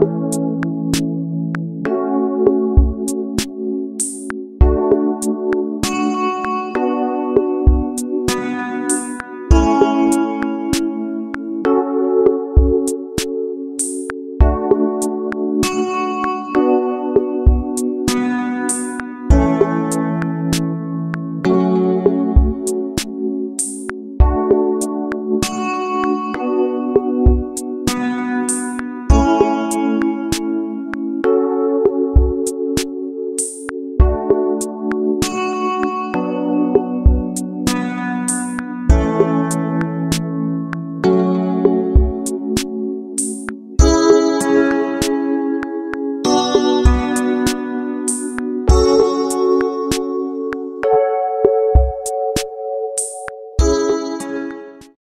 Thank you. Música